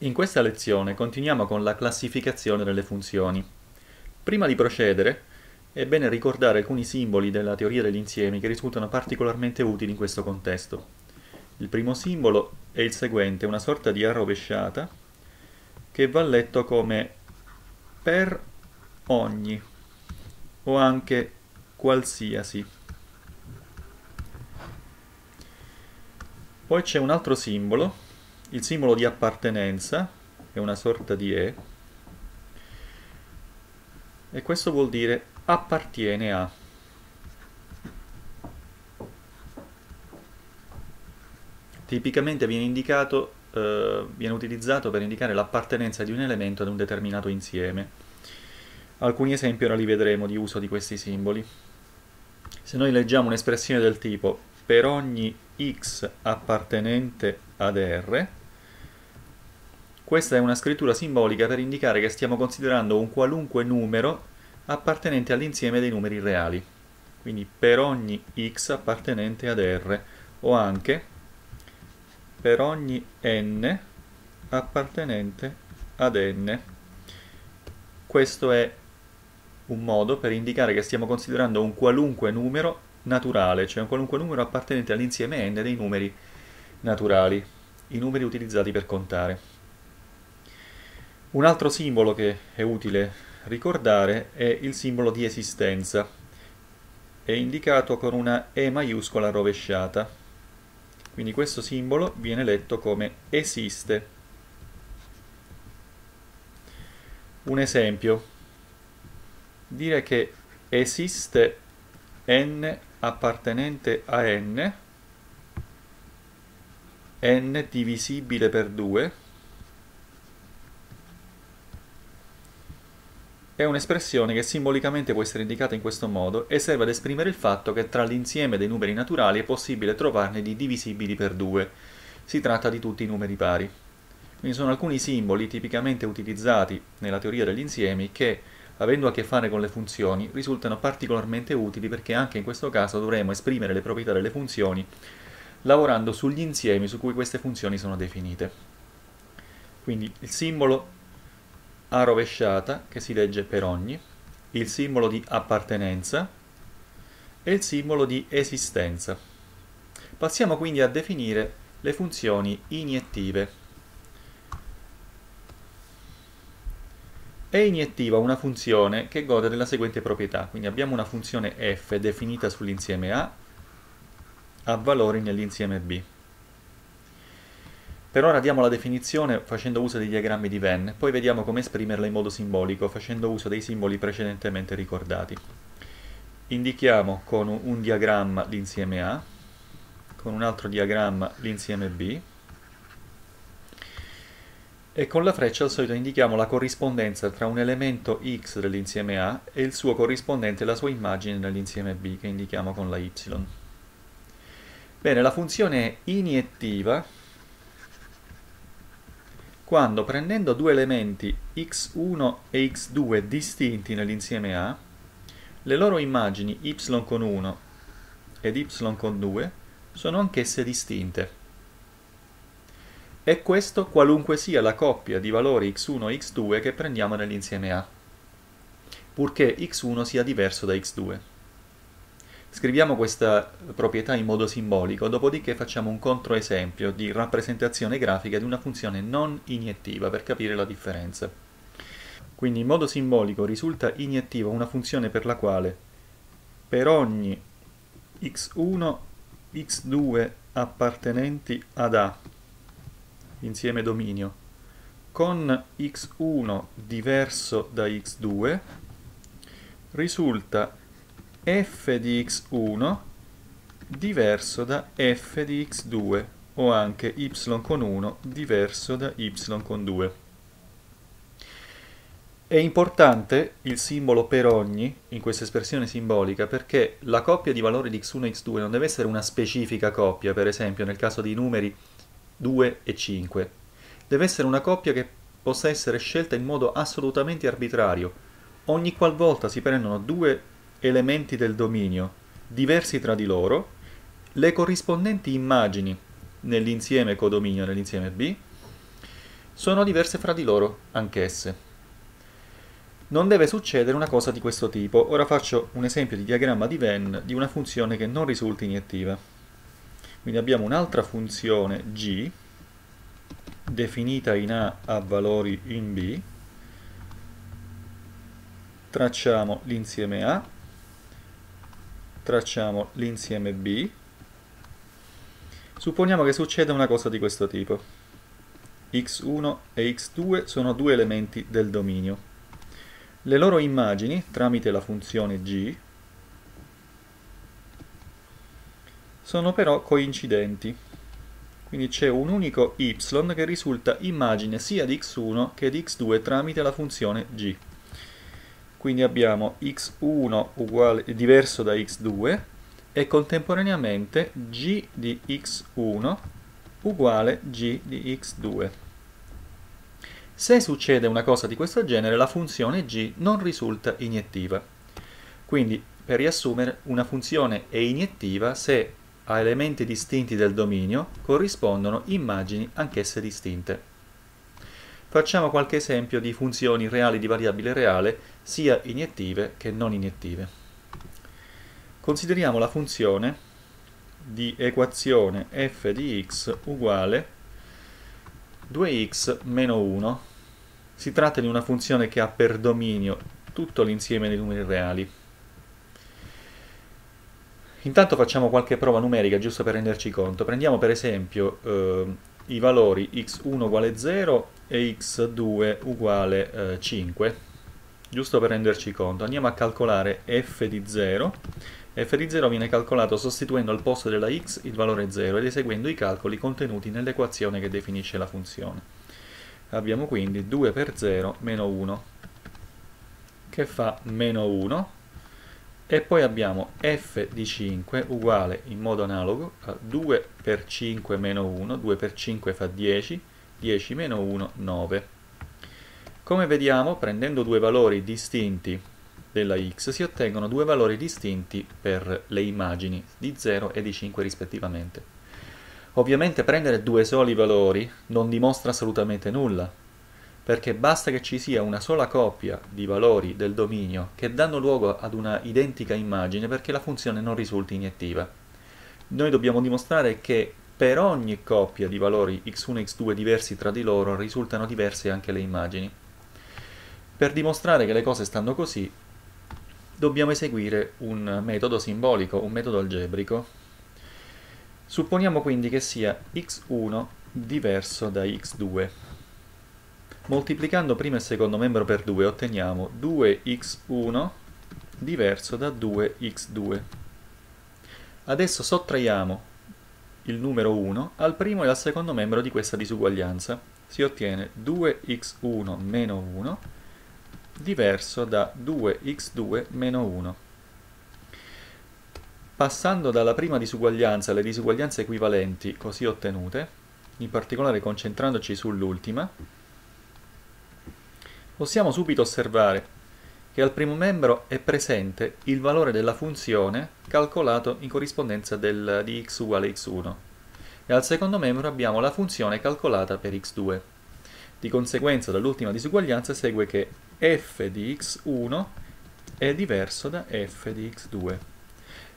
In questa lezione continuiamo con la classificazione delle funzioni. Prima di procedere è bene ricordare alcuni simboli della teoria degli insiemi che risultano particolarmente utili in questo contesto. Il primo simbolo è il seguente, una sorta di A rovesciata che va letto come per ogni o anche qualsiasi. Poi c'è un altro simbolo il simbolo di appartenenza è una sorta di E e questo vuol dire appartiene a. Tipicamente viene, indicato, eh, viene utilizzato per indicare l'appartenenza di un elemento ad un determinato insieme. Alcuni esempi ora li vedremo di uso di questi simboli. Se noi leggiamo un'espressione del tipo per ogni x appartenente ad R, questa è una scrittura simbolica per indicare che stiamo considerando un qualunque numero appartenente all'insieme dei numeri reali. Quindi per ogni x appartenente ad R o anche per ogni n appartenente ad n. Questo è un modo per indicare che stiamo considerando un qualunque numero naturale, cioè un qualunque numero appartenente all'insieme n dei numeri naturali, i numeri utilizzati per contare. Un altro simbolo che è utile ricordare è il simbolo di esistenza. È indicato con una E maiuscola rovesciata. Quindi questo simbolo viene letto come esiste. Un esempio. Dire che esiste n appartenente a n, n divisibile per 2, è un'espressione che simbolicamente può essere indicata in questo modo e serve ad esprimere il fatto che tra l'insieme dei numeri naturali è possibile trovarne di divisibili per due. Si tratta di tutti i numeri pari. Quindi sono alcuni simboli tipicamente utilizzati nella teoria degli insiemi che, avendo a che fare con le funzioni, risultano particolarmente utili perché anche in questo caso dovremo esprimere le proprietà delle funzioni lavorando sugli insiemi su cui queste funzioni sono definite. Quindi il simbolo a rovesciata che si legge per ogni, il simbolo di appartenenza e il simbolo di esistenza. Passiamo quindi a definire le funzioni iniettive. È iniettiva una funzione che gode della seguente proprietà, quindi abbiamo una funzione f definita sull'insieme A a valori nell'insieme B. Per ora diamo la definizione facendo uso dei diagrammi di Venn, poi vediamo come esprimerla in modo simbolico facendo uso dei simboli precedentemente ricordati. Indichiamo con un diagramma l'insieme A, con un altro diagramma l'insieme B, e con la freccia al solito indichiamo la corrispondenza tra un elemento x dell'insieme A e il suo corrispondente, la sua immagine nell'insieme B, che indichiamo con la y. Bene, la funzione iniettiva quando prendendo due elementi x1 e x2 distinti nell'insieme A, le loro immagini y con 1 ed y con 2 sono anch'esse distinte. E questo qualunque sia la coppia di valori x1 e x2 che prendiamo nell'insieme A, purché x1 sia diverso da x2. Scriviamo questa proprietà in modo simbolico, dopodiché facciamo un controesempio di rappresentazione grafica di una funzione non iniettiva per capire la differenza. Quindi in modo simbolico risulta iniettiva una funzione per la quale per ogni x1, x2 appartenenti ad A, insieme dominio, con x1 diverso da x2, risulta f di x1 diverso da f di x2 o anche y con 1 diverso da y con 2. È importante il simbolo per ogni in questa espressione simbolica perché la coppia di valori di x1 e x2 non deve essere una specifica coppia, per esempio nel caso di numeri 2 e 5. Deve essere una coppia che possa essere scelta in modo assolutamente arbitrario. Ogni qualvolta si prendono due elementi del dominio diversi tra di loro, le corrispondenti immagini nell'insieme codominio nell'insieme B sono diverse fra di loro anch'esse. Non deve succedere una cosa di questo tipo. Ora faccio un esempio di diagramma di Venn di una funzione che non risulta iniettiva. Quindi abbiamo un'altra funzione g definita in A a valori in B. Tracciamo l'insieme A, tracciamo l'insieme B. Supponiamo che succeda una cosa di questo tipo. x1 e x2 sono due elementi del dominio. Le loro immagini, tramite la funzione g, sono però coincidenti. Quindi c'è un unico y che risulta immagine sia di x1 che di x2 tramite la funzione g. Quindi abbiamo x1 uguale, diverso da x2 e contemporaneamente g di x1 uguale g di x2. Se succede una cosa di questo genere, la funzione g non risulta iniettiva. Quindi, per riassumere, una funzione è iniettiva se a elementi distinti del dominio corrispondono immagini anch'esse distinte. Facciamo qualche esempio di funzioni reali di variabile reale, sia iniettive che non iniettive. Consideriamo la funzione di equazione f di x uguale 2x meno 1 si tratta di una funzione che ha per dominio tutto l'insieme dei numeri reali. Intanto facciamo qualche prova numerica giusto per renderci conto. Prendiamo per esempio eh, i valori x1 uguale 0 e x2 uguale eh, 5, giusto per renderci conto. Andiamo a calcolare f di 0 f di 0 viene calcolato sostituendo al posto della x il valore 0 ed eseguendo i calcoli contenuti nell'equazione che definisce la funzione. Abbiamo quindi 2 per 0 meno 1 che fa meno 1 e poi abbiamo f di 5 uguale in modo analogo a 2 per 5 meno 1, 2 per 5 fa 10, 10 meno 1, 9. Come vediamo, prendendo due valori distinti della x si ottengono due valori distinti per le immagini di 0 e di 5 rispettivamente. Ovviamente prendere due soli valori non dimostra assolutamente nulla, perché basta che ci sia una sola coppia di valori del dominio che danno luogo ad una identica immagine perché la funzione non risulti iniettiva. Noi dobbiamo dimostrare che per ogni coppia di valori x1 e x2 diversi tra di loro risultano diverse anche le immagini. Per dimostrare che le cose stanno così, dobbiamo eseguire un metodo simbolico, un metodo algebrico. Supponiamo quindi che sia x1 diverso da x2. Moltiplicando primo e secondo membro per 2 otteniamo 2x1 diverso da 2x2. Adesso sottraiamo il numero 1 al primo e al secondo membro di questa disuguaglianza. Si ottiene 2x1 meno 1 diverso da 2x2 meno 1. Passando dalla prima disuguaglianza alle disuguaglianze equivalenti così ottenute, in particolare concentrandoci sull'ultima, possiamo subito osservare che al primo membro è presente il valore della funzione calcolato in corrispondenza del, di x uguale x1 e al secondo membro abbiamo la funzione calcolata per x2. Di conseguenza dall'ultima disuguaglianza segue che f di x1 è diverso da f di x2.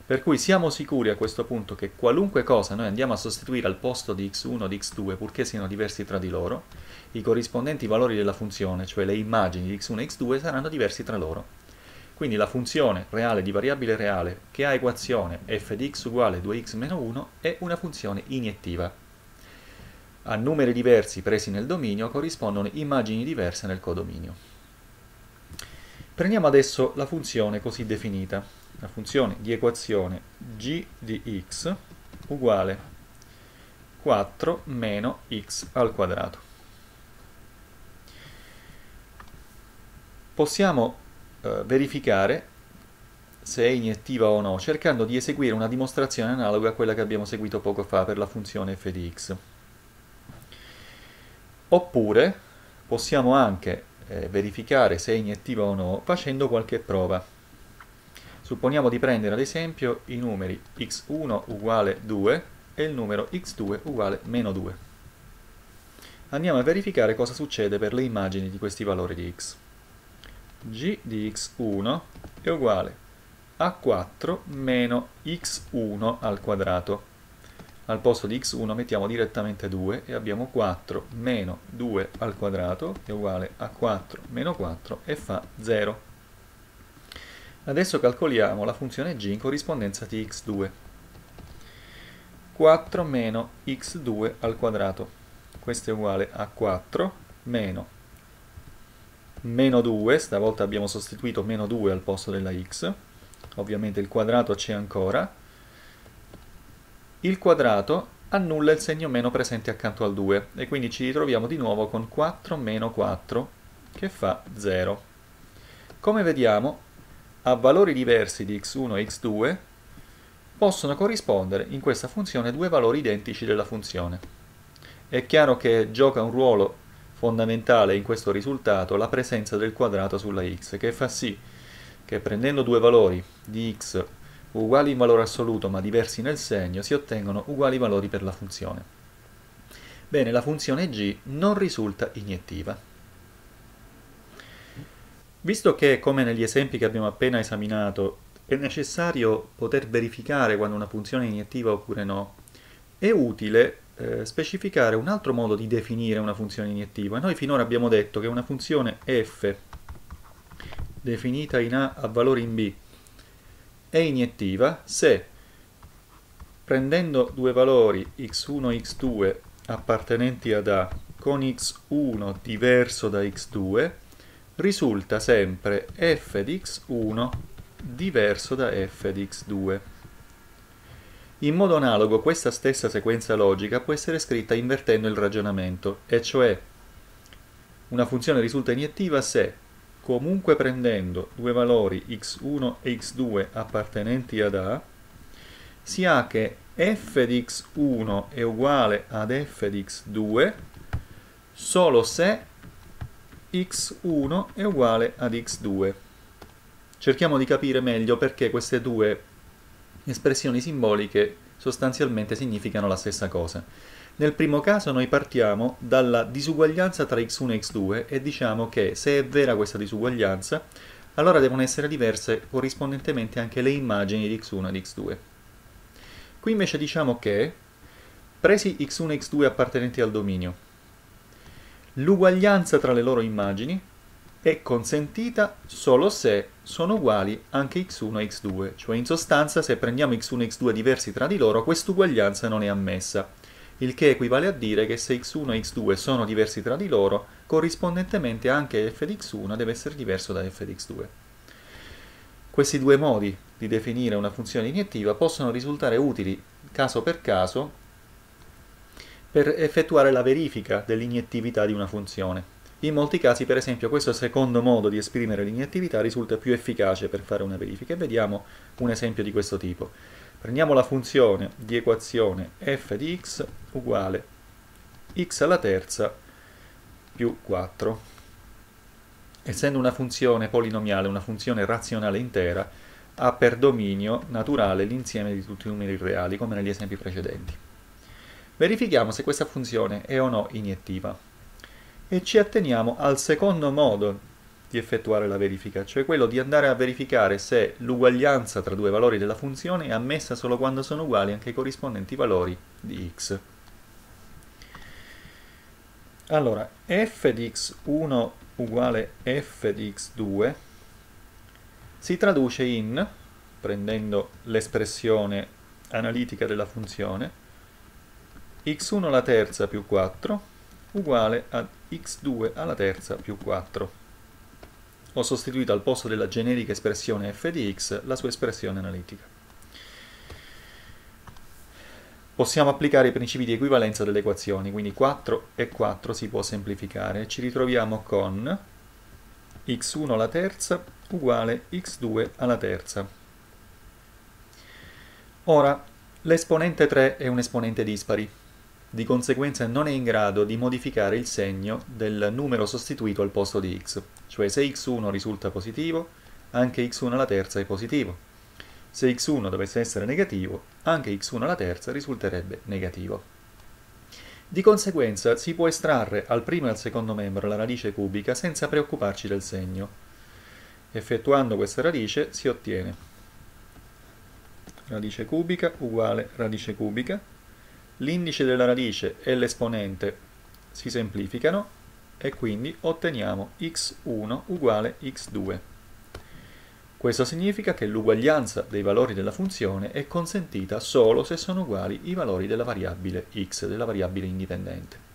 Per cui siamo sicuri a questo punto che qualunque cosa noi andiamo a sostituire al posto di x1 o di x2, purché siano diversi tra di loro, i corrispondenti valori della funzione, cioè le immagini di x1 e x2, saranno diversi tra loro. Quindi la funzione reale di variabile reale che ha equazione f di x uguale 2x meno 1 è una funzione iniettiva. A numeri diversi presi nel dominio corrispondono immagini diverse nel codominio. Prendiamo adesso la funzione così definita, la funzione di equazione g di x uguale 4 meno x al quadrato. Possiamo eh, verificare se è iniettiva o no, cercando di eseguire una dimostrazione analoga a quella che abbiamo seguito poco fa per la funzione f di x. Oppure possiamo anche eh, verificare se è iniettiva o no facendo qualche prova. Supponiamo di prendere ad esempio i numeri x1 uguale 2 e il numero x2 uguale meno 2. andiamo a verificare cosa succede per le immagini di questi valori di x. g di x1 è uguale a 4 meno x1 al quadrato. Al posto di x1 mettiamo direttamente 2 e abbiamo 4 meno 2 al quadrato è uguale a 4 meno 4 e fa 0. Adesso calcoliamo la funzione g in corrispondenza di x2. 4 meno x2 al quadrato. Questo è uguale a 4 meno meno 2, stavolta abbiamo sostituito meno 2 al posto della x, ovviamente il quadrato c'è ancora, il quadrato annulla il segno meno presente accanto al 2 e quindi ci ritroviamo di nuovo con 4 meno 4 che fa 0. Come vediamo, a valori diversi di x1 e x2 possono corrispondere in questa funzione due valori identici della funzione. È chiaro che gioca un ruolo fondamentale in questo risultato la presenza del quadrato sulla x, che fa sì che prendendo due valori di x uguali in valore assoluto ma diversi nel segno, si ottengono uguali valori per la funzione. Bene, la funzione g non risulta iniettiva. Visto che, come negli esempi che abbiamo appena esaminato, è necessario poter verificare quando una funzione è iniettiva oppure no, è utile eh, specificare un altro modo di definire una funzione iniettiva. Noi finora abbiamo detto che una funzione f definita in A a valore in B è iniettiva se prendendo due valori x1 e x2 appartenenti ad A con x1 diverso da x2 risulta sempre f di x1 diverso da f di x2. In modo analogo questa stessa sequenza logica può essere scritta invertendo il ragionamento, e cioè una funzione risulta iniettiva se, comunque prendendo due valori x1 e x2 appartenenti ad A, si ha che f di x1 è uguale ad f di x2 solo se x1 è uguale ad x2. Cerchiamo di capire meglio perché queste due espressioni simboliche sostanzialmente significano la stessa cosa. Nel primo caso noi partiamo dalla disuguaglianza tra x1 e x2 e diciamo che se è vera questa disuguaglianza, allora devono essere diverse corrispondentemente anche le immagini di x1 e di x2. Qui invece diciamo che, presi x1 e x2 appartenenti al dominio, l'uguaglianza tra le loro immagini è consentita solo se sono uguali anche x1 e x2, cioè in sostanza se prendiamo x1 e x2 diversi tra di loro quest'uguaglianza non è ammessa, il che equivale a dire che se x1 e x2 sono diversi tra di loro, corrispondentemente anche f di x1 deve essere diverso da f di x2. Questi due modi di definire una funzione iniettiva possono risultare utili caso per caso per effettuare la verifica dell'iniettività di una funzione. In molti casi, per esempio, questo secondo modo di esprimere l'iniettività risulta più efficace per fare una verifica e vediamo un esempio di questo tipo. Prendiamo la funzione di equazione f di x uguale x alla terza più 4. Essendo una funzione polinomiale, una funzione razionale intera, ha per dominio naturale l'insieme di tutti i numeri reali, come negli esempi precedenti. Verifichiamo se questa funzione è o no iniettiva e ci atteniamo al secondo modo di effettuare la verifica, cioè quello di andare a verificare se l'uguaglianza tra due valori della funzione è ammessa solo quando sono uguali anche i corrispondenti valori di x. Allora, f di x1 uguale f di x2 si traduce in, prendendo l'espressione analitica della funzione, x1 alla terza più 4 uguale a x2 alla terza più 4. Ho sostituito al posto della generica espressione f di x la sua espressione analitica. Possiamo applicare i principi di equivalenza delle equazioni, quindi 4 e 4 si può semplificare. Ci ritroviamo con x1 alla terza uguale x2 alla terza. Ora, l'esponente 3 è un esponente dispari, di conseguenza non è in grado di modificare il segno del numero sostituito al posto di x, cioè se x1 risulta positivo, anche x1 alla terza è positivo. Se x1 dovesse essere negativo, anche x1 alla terza risulterebbe negativo. Di conseguenza si può estrarre al primo e al secondo membro la radice cubica senza preoccuparci del segno. Effettuando questa radice si ottiene radice cubica uguale radice cubica, l'indice della radice e l'esponente si semplificano e quindi otteniamo x1 uguale x2. Questo significa che l'uguaglianza dei valori della funzione è consentita solo se sono uguali i valori della variabile x, della variabile indipendente.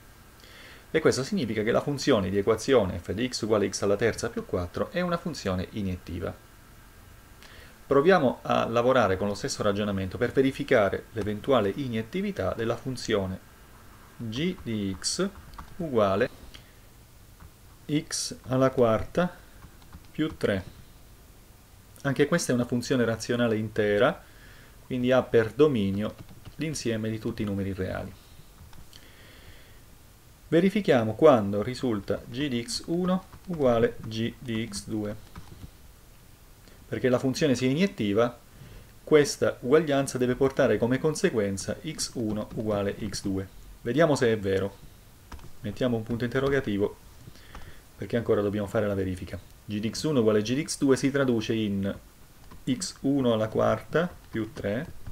E questo significa che la funzione di equazione f di x uguale x alla terza più 4 è una funzione iniettiva. Proviamo a lavorare con lo stesso ragionamento per verificare l'eventuale iniettività della funzione g di x uguale x alla quarta più 3. Anche questa è una funzione razionale intera, quindi ha per dominio l'insieme di tutti i numeri reali. Verifichiamo quando risulta g di x1 uguale g di x2 perché la funzione sia iniettiva, questa uguaglianza deve portare come conseguenza x1 uguale x2. Vediamo se è vero. Mettiamo un punto interrogativo perché ancora dobbiamo fare la verifica. g di x1 uguale g di x2 si traduce in x1 alla quarta più 3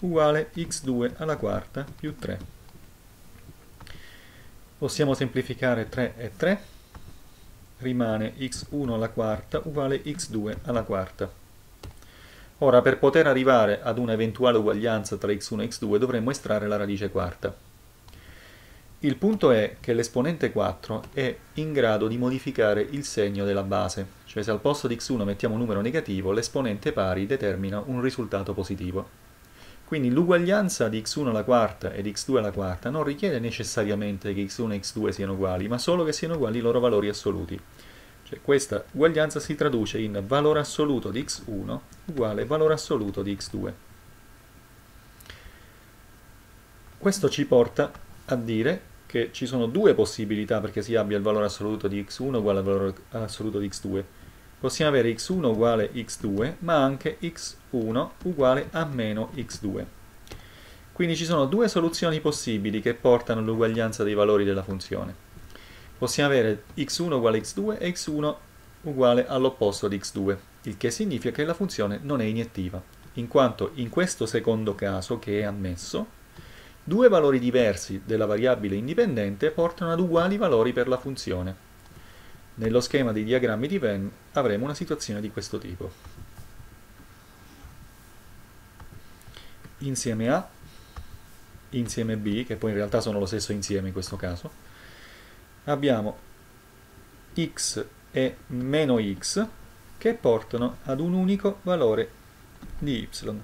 uguale x2 alla quarta più 3. Possiamo semplificare 3 e 3 rimane x1 alla quarta uguale x2 alla quarta. Ora per poter arrivare ad un'eventuale uguaglianza tra x1 e x2 dovremmo estrarre la radice quarta. Il punto è che l'esponente 4 è in grado di modificare il segno della base, cioè se al posto di x1 mettiamo un numero negativo, l'esponente pari determina un risultato positivo. Quindi l'uguaglianza di x1 alla quarta e di x2 alla quarta non richiede necessariamente che x1 e x2 siano uguali, ma solo che siano uguali i loro valori assoluti. Cioè questa uguaglianza si traduce in valore assoluto di x1 uguale valore assoluto di x2. Questo ci porta a dire che ci sono due possibilità perché si abbia il valore assoluto di x1 uguale al valore assoluto di x2 possiamo avere x1 uguale x2, ma anche x1 uguale a meno x2. Quindi ci sono due soluzioni possibili che portano all'uguaglianza dei valori della funzione. Possiamo avere x1 uguale x2 e x1 uguale all'opposto di x2, il che significa che la funzione non è iniettiva, in quanto in questo secondo caso, che è ammesso, due valori diversi della variabile indipendente portano ad uguali valori per la funzione. Nello schema dei diagrammi di Venn avremo una situazione di questo tipo. Insieme A, insieme B, che poi in realtà sono lo stesso insieme in questo caso, abbiamo x e meno x che portano ad un unico valore di y.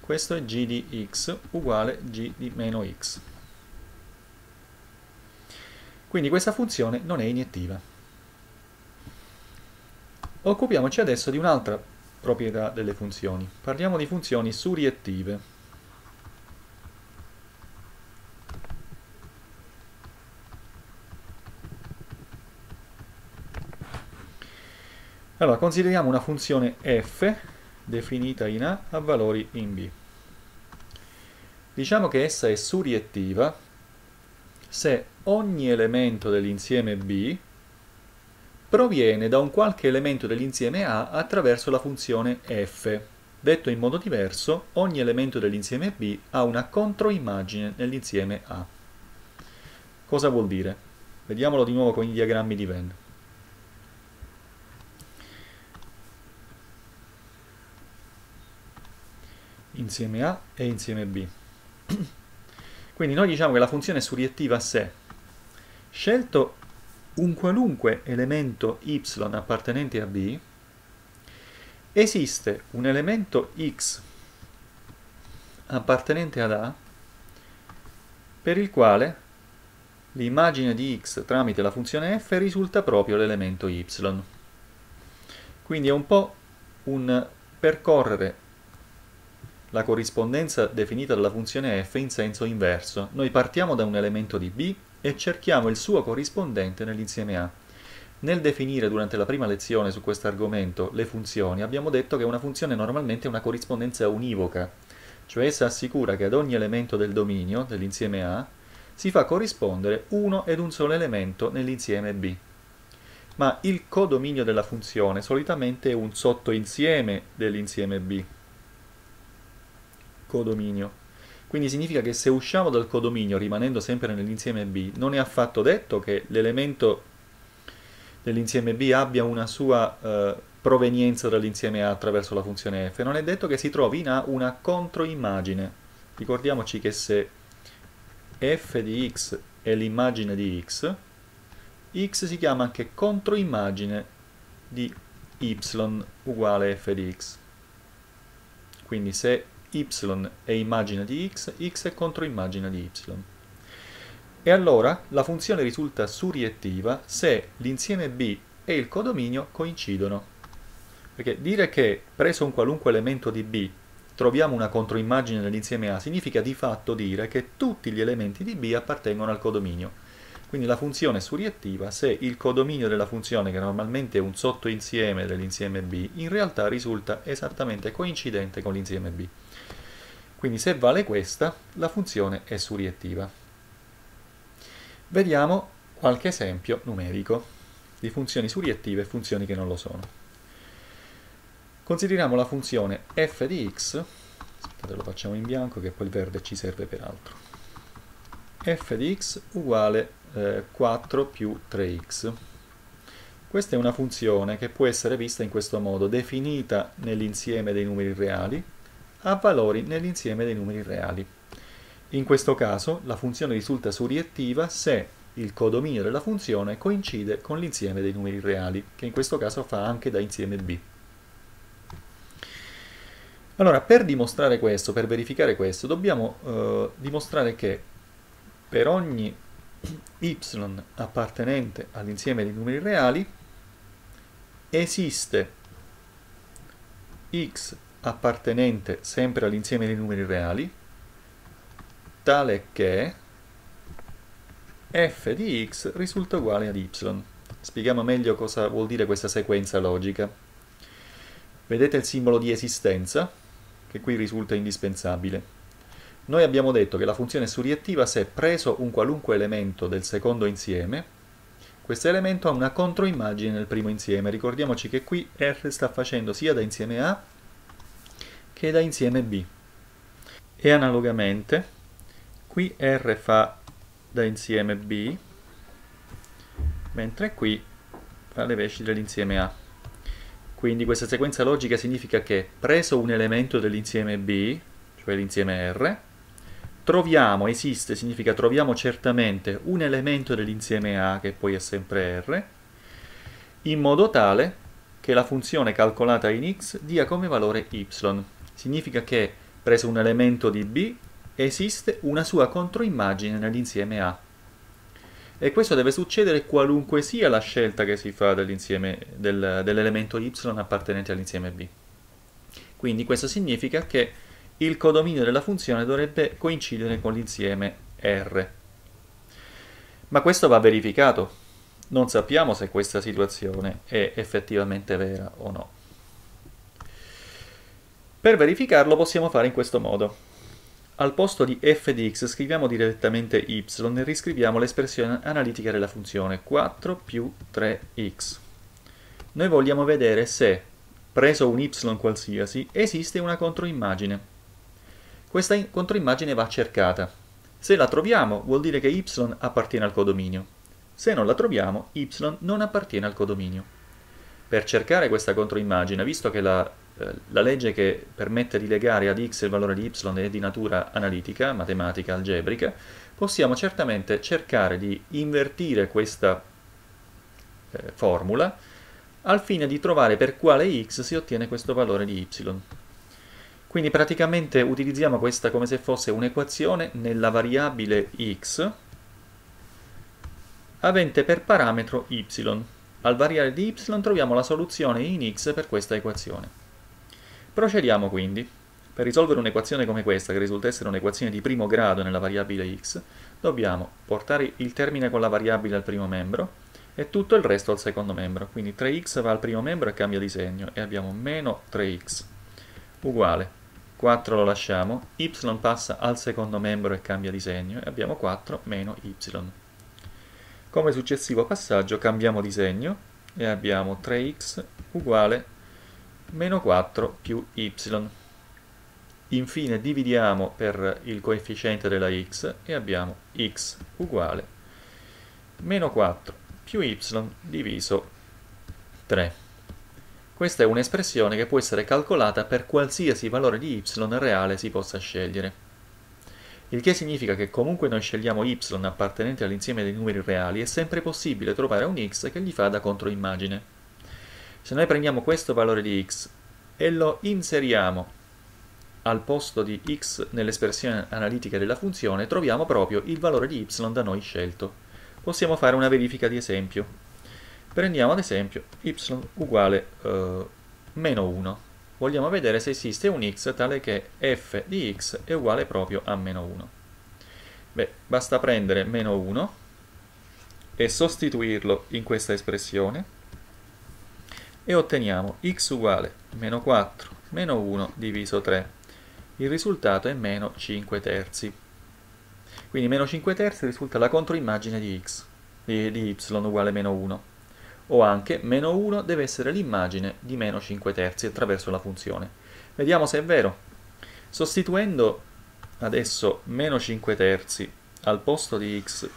Questo è g di x uguale g di meno x. Quindi questa funzione non è iniettiva. Occupiamoci adesso di un'altra proprietà delle funzioni. Parliamo di funzioni suriettive. Allora, consideriamo una funzione f definita in A a valori in B. Diciamo che essa è suriettiva se ogni elemento dell'insieme B proviene da un qualche elemento dell'insieme A attraverso la funzione f. Detto in modo diverso, ogni elemento dell'insieme B ha una controimmagine nell'insieme A. Cosa vuol dire? Vediamolo di nuovo con i diagrammi di Venn. Insieme A e insieme B. Quindi noi diciamo che la funzione è suriettiva se Scelto un qualunque elemento y appartenente a B, esiste un elemento x appartenente ad A per il quale l'immagine di x tramite la funzione f risulta proprio l'elemento y. Quindi è un po' un percorrere la corrispondenza definita dalla funzione f in senso inverso. Noi partiamo da un elemento di B e cerchiamo il suo corrispondente nell'insieme A. Nel definire durante la prima lezione su questo argomento le funzioni, abbiamo detto che una funzione normalmente è una corrispondenza univoca, cioè essa assicura che ad ogni elemento del dominio dell'insieme A si fa corrispondere uno ed un solo elemento nell'insieme B. Ma il codominio della funzione solitamente è un sottoinsieme dell'insieme B. Codominio. Quindi significa che se usciamo dal codominio rimanendo sempre nell'insieme B, non è affatto detto che l'elemento dell'insieme B abbia una sua eh, provenienza dall'insieme A attraverso la funzione f, non è detto che si trovi in A una controimmagine. Ricordiamoci che se f di x è l'immagine di x, x si chiama anche controimmagine di y uguale f di x. Quindi se y è immagine di x, x è controimmagine di y. E allora la funzione risulta suriettiva se l'insieme B e il codominio coincidono. Perché dire che preso un qualunque elemento di B troviamo una controimmagine dell'insieme A significa di fatto dire che tutti gli elementi di B appartengono al codominio. Quindi la funzione è suriettiva se il codominio della funzione, che normalmente è un sottoinsieme dell'insieme B, in realtà risulta esattamente coincidente con l'insieme B. Quindi se vale questa, la funzione è suriettiva. Vediamo qualche esempio numerico di funzioni suriettive e funzioni che non lo sono. Consideriamo la funzione f di x, aspettate lo facciamo in bianco che poi il verde ci serve per altro, f di x uguale eh, 4 più 3x. Questa è una funzione che può essere vista in questo modo, definita nell'insieme dei numeri reali, a valori nell'insieme dei numeri reali. In questo caso la funzione risulta suriettiva se il codominio della funzione coincide con l'insieme dei numeri reali, che in questo caso fa anche da insieme B. Allora, per dimostrare questo, per verificare questo, dobbiamo eh, dimostrare che per ogni y appartenente all'insieme dei numeri reali esiste x appartenente sempre all'insieme dei numeri reali tale che f di x risulta uguale ad y. Spieghiamo meglio cosa vuol dire questa sequenza logica. Vedete il simbolo di esistenza? che qui risulta indispensabile. Noi abbiamo detto che la funzione suriettiva se preso un qualunque elemento del secondo insieme, questo elemento ha una controimmagine nel primo insieme. Ricordiamoci che qui R sta facendo sia da insieme A che da insieme B. E analogamente, qui R fa da insieme B, mentre qui fa le veci dell'insieme A. Quindi questa sequenza logica significa che preso un elemento dell'insieme B, cioè l'insieme R, troviamo, esiste, significa troviamo certamente un elemento dell'insieme A, che poi è sempre R, in modo tale che la funzione calcolata in x dia come valore y. Significa che, preso un elemento di B, esiste una sua controimmagine nell'insieme A e questo deve succedere qualunque sia la scelta che si fa del, dell'elemento y appartenente all'insieme b. Quindi questo significa che il codominio della funzione dovrebbe coincidere con l'insieme R. Ma questo va verificato. Non sappiamo se questa situazione è effettivamente vera o no. Per verificarlo possiamo fare in questo modo. Al posto di f di x scriviamo direttamente y e riscriviamo l'espressione analitica della funzione 4 più 3x. Noi vogliamo vedere se, preso un y qualsiasi, esiste una controimmagine. Questa controimmagine va cercata. Se la troviamo vuol dire che y appartiene al codominio. Se non la troviamo, y non appartiene al codominio. Per cercare questa controimmagine, visto che la eh, la legge che permette di legare ad x il valore di y è di natura analitica, matematica, algebrica, possiamo certamente cercare di invertire questa eh, formula al fine di trovare per quale x si ottiene questo valore di y. Quindi praticamente utilizziamo questa come se fosse un'equazione nella variabile x avente per parametro y. Al variare di y troviamo la soluzione in x per questa equazione. Procediamo quindi. Per risolvere un'equazione come questa, che risulta essere un'equazione di primo grado nella variabile x, dobbiamo portare il termine con la variabile al primo membro e tutto il resto al secondo membro. Quindi 3x va al primo membro e cambia di segno e abbiamo meno 3x uguale 4 lo lasciamo, y passa al secondo membro e cambia di segno e abbiamo 4 meno y. Come successivo passaggio cambiamo di segno e abbiamo 3x uguale meno 4 più y. Infine dividiamo per il coefficiente della x e abbiamo x uguale meno 4 più y diviso 3. Questa è un'espressione che può essere calcolata per qualsiasi valore di y reale si possa scegliere. Il che significa che comunque noi scegliamo y appartenente all'insieme dei numeri reali è sempre possibile trovare un x che gli fa da controimmagine. Se noi prendiamo questo valore di x e lo inseriamo al posto di x nell'espressione analitica della funzione, troviamo proprio il valore di y da noi scelto. Possiamo fare una verifica di esempio. Prendiamo ad esempio y uguale eh, meno 1. Vogliamo vedere se esiste un x tale che f di x è uguale proprio a meno 1. Beh, basta prendere meno 1 e sostituirlo in questa espressione e otteniamo x uguale meno 4 meno 1 diviso 3. Il risultato è meno 5 terzi. Quindi meno 5 terzi risulta la controimmagine di x, di, di y uguale meno 1 o anche meno 1 deve essere l'immagine di meno 5 terzi attraverso la funzione. Vediamo se è vero. Sostituendo adesso meno 5 terzi al posto di x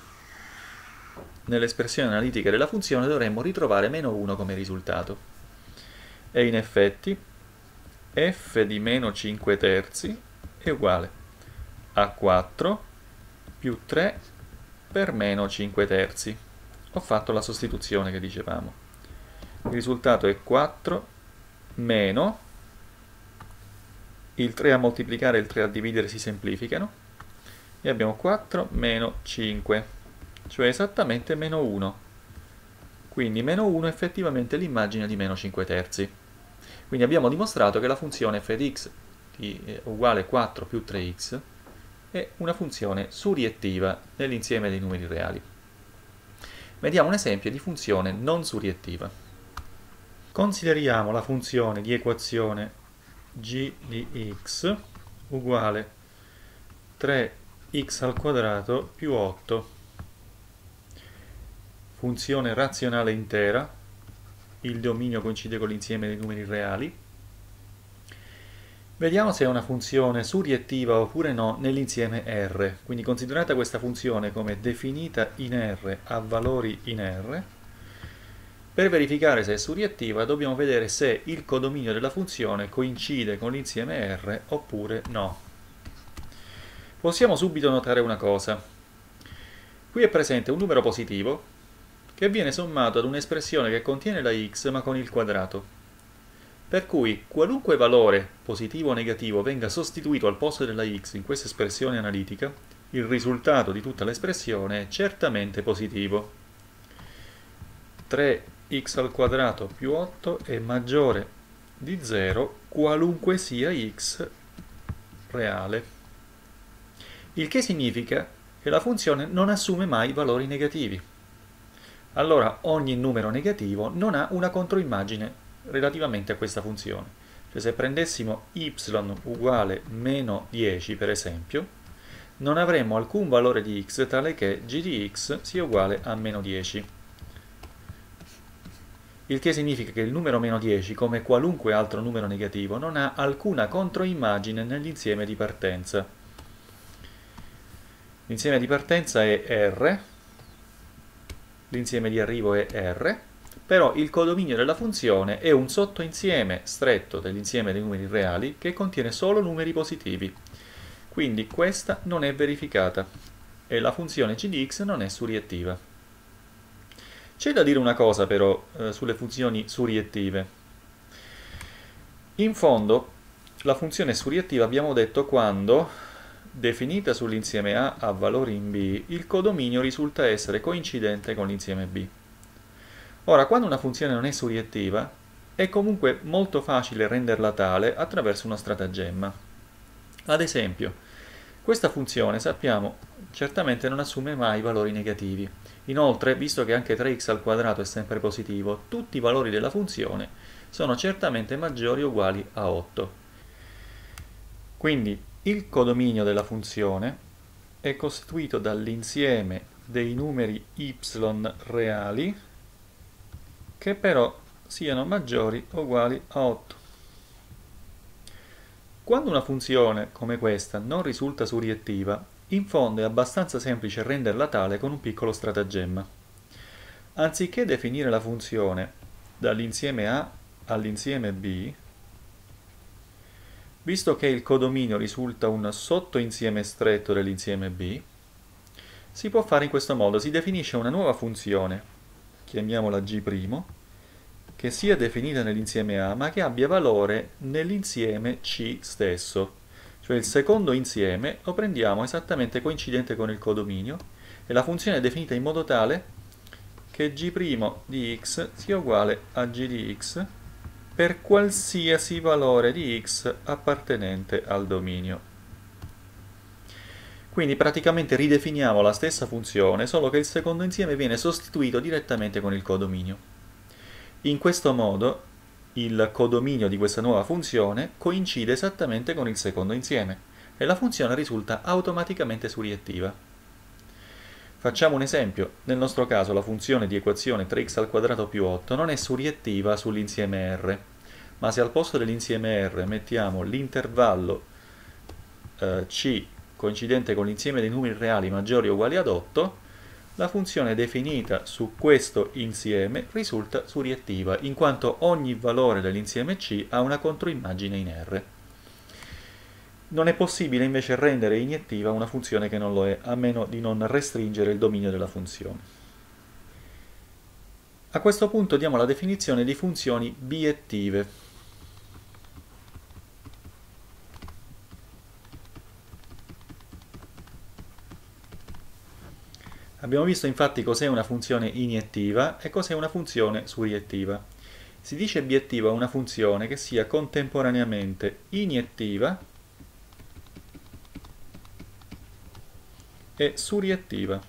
nell'espressione analitica della funzione dovremmo ritrovare meno 1 come risultato. E in effetti f di meno 5 terzi è uguale a 4 più 3 per meno 5 terzi ho fatto la sostituzione che dicevamo. Il risultato è 4 meno il 3 a moltiplicare e il 3 a dividere si semplificano e abbiamo 4 meno 5, cioè esattamente meno 1. Quindi meno 1 è effettivamente l'immagine di meno 5 terzi. Quindi abbiamo dimostrato che la funzione f di x è uguale 4 più 3x è una funzione suriettiva nell'insieme dei numeri reali. Vediamo un esempio di funzione non suriettiva. Consideriamo la funzione di equazione g di x uguale 3x al quadrato più 8. Funzione razionale intera, il dominio coincide con l'insieme dei numeri reali, Vediamo se è una funzione suriettiva oppure no nell'insieme R. Quindi considerata questa funzione come definita in R a valori in R, per verificare se è suriettiva dobbiamo vedere se il codominio della funzione coincide con l'insieme R oppure no. Possiamo subito notare una cosa. Qui è presente un numero positivo che viene sommato ad un'espressione che contiene la x ma con il quadrato. Per cui qualunque valore positivo o negativo venga sostituito al posto della x in questa espressione analitica, il risultato di tutta l'espressione è certamente positivo. 3x al quadrato più 8 è maggiore di 0 qualunque sia x reale. Il che significa che la funzione non assume mai valori negativi. Allora ogni numero negativo non ha una controimmagine relativamente a questa funzione. Cioè se prendessimo y uguale meno 10 per esempio, non avremmo alcun valore di x tale che g di x sia uguale a meno 10. Il che significa che il numero meno 10, come qualunque altro numero negativo, non ha alcuna controimmagine nell'insieme di partenza. L'insieme di partenza è R, l'insieme di arrivo è R, però il codominio della funzione è un sottoinsieme stretto dell'insieme dei numeri reali che contiene solo numeri positivi. Quindi questa non è verificata e la funzione g non è suriettiva. C'è da dire una cosa però eh, sulle funzioni suriettive. In fondo la funzione suriettiva abbiamo detto quando, definita sull'insieme A a valori in B, il codominio risulta essere coincidente con l'insieme B. Ora, quando una funzione non è suriettiva, è comunque molto facile renderla tale attraverso uno stratagemma. Ad esempio, questa funzione, sappiamo, certamente non assume mai valori negativi. Inoltre, visto che anche 3x al quadrato è sempre positivo, tutti i valori della funzione sono certamente maggiori o uguali a 8. Quindi il codominio della funzione è costituito dall'insieme dei numeri y reali che però siano maggiori o uguali a 8. Quando una funzione come questa non risulta suriettiva, in fondo è abbastanza semplice renderla tale con un piccolo stratagemma. Anziché definire la funzione dall'insieme A all'insieme B, Visto che il codominio risulta un sottoinsieme stretto dell'insieme B, si può fare in questo modo. Si definisce una nuova funzione, chiamiamola G', che sia definita nell'insieme A, ma che abbia valore nell'insieme C stesso. Cioè il secondo insieme lo prendiamo esattamente coincidente con il codominio e la funzione è definita in modo tale che G' di x sia uguale a G di x per qualsiasi valore di x appartenente al dominio. Quindi praticamente ridefiniamo la stessa funzione, solo che il secondo insieme viene sostituito direttamente con il codominio. In questo modo il codominio di questa nuova funzione coincide esattamente con il secondo insieme e la funzione risulta automaticamente suriettiva. Facciamo un esempio, nel nostro caso la funzione di equazione 3x al quadrato più 8 non è suriettiva sull'insieme R, ma se al posto dell'insieme R mettiamo l'intervallo eh, C coincidente con l'insieme dei numeri reali maggiori o uguali ad 8, la funzione definita su questo insieme risulta suriettiva, in quanto ogni valore dell'insieme C ha una controimmagine in R. Non è possibile invece rendere iniettiva una funzione che non lo è, a meno di non restringere il dominio della funzione. A questo punto diamo la definizione di funzioni biettive. Abbiamo visto infatti cos'è una funzione iniettiva e cos'è una funzione suriettiva. Si dice biettiva una funzione che sia contemporaneamente iniettiva e suriettiva.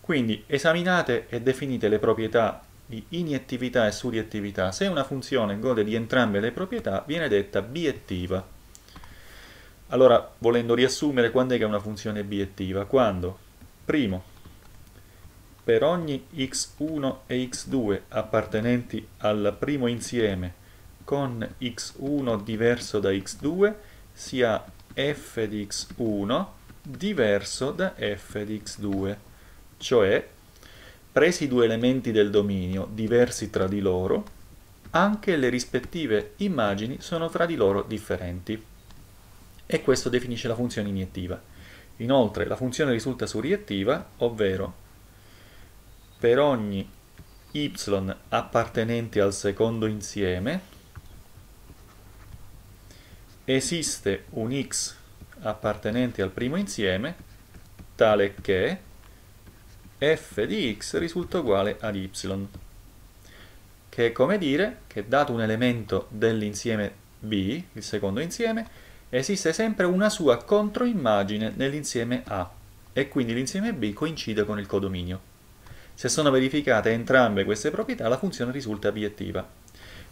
Quindi esaminate e definite le proprietà di iniettività e suriettività. Se una funzione gode di entrambe le proprietà, viene detta biettiva. Allora, volendo riassumere, quando è che una funzione è biettiva? Quando, primo, per ogni x1 e x2 appartenenti al primo insieme con x1 diverso da x2 sia f di x1 diverso da f di x2, cioè presi due elementi del dominio diversi tra di loro, anche le rispettive immagini sono tra di loro differenti. E questo definisce la funzione iniettiva. Inoltre la funzione risulta suriettiva, ovvero per ogni y appartenente al secondo insieme, esiste un x appartenente al primo insieme tale che f di x risulta uguale ad y, che è come dire che dato un elemento dell'insieme B, il secondo insieme, esiste sempre una sua controimmagine nell'insieme A e quindi l'insieme B coincide con il codominio. Se sono verificate entrambe queste proprietà, la funzione risulta biettiva.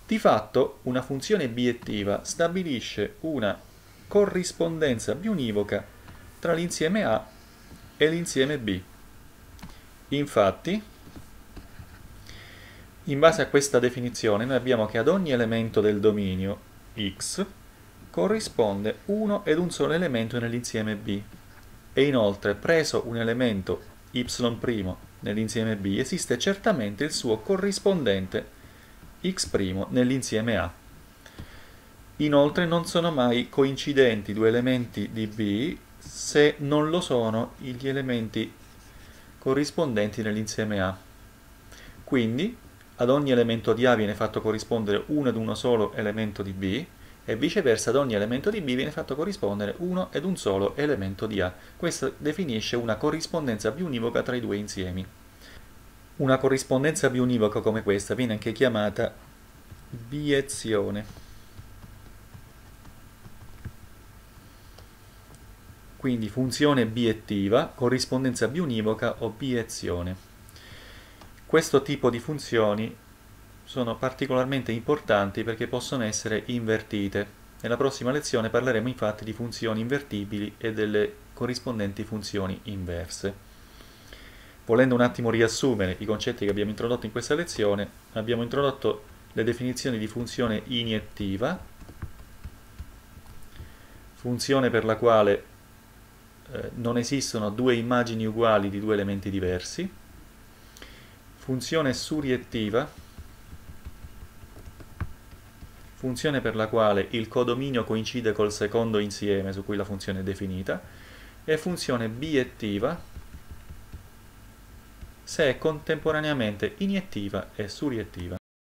Di fatto una funzione biettiva stabilisce una corrispondenza biunivoca tra l'insieme A e l'insieme B. Infatti, in base a questa definizione noi abbiamo che ad ogni elemento del dominio X corrisponde uno ed un solo elemento nell'insieme B e inoltre preso un elemento y' nell'insieme B esiste certamente il suo corrispondente x' nell'insieme A. Inoltre non sono mai coincidenti due elementi di B se non lo sono gli elementi corrispondenti nell'insieme A. Quindi ad ogni elemento di A viene fatto corrispondere uno ed uno solo elemento di B e viceversa ad ogni elemento di B viene fatto corrispondere uno ed un solo elemento di A. Questo definisce una corrispondenza biunivoca tra i due insiemi. Una corrispondenza biunivoca come questa viene anche chiamata biezione. Quindi funzione biettiva, corrispondenza biunivoca o biezione. Questo tipo di funzioni sono particolarmente importanti perché possono essere invertite. Nella prossima lezione parleremo infatti di funzioni invertibili e delle corrispondenti funzioni inverse. Volendo un attimo riassumere i concetti che abbiamo introdotto in questa lezione, abbiamo introdotto le definizioni di funzione iniettiva, funzione per la quale eh, non esistono due immagini uguali di due elementi diversi, funzione suriettiva, funzione per la quale il codominio coincide col secondo insieme su cui la funzione è definita, e funzione biettiva, se è contemporaneamente iniettiva e suriettiva.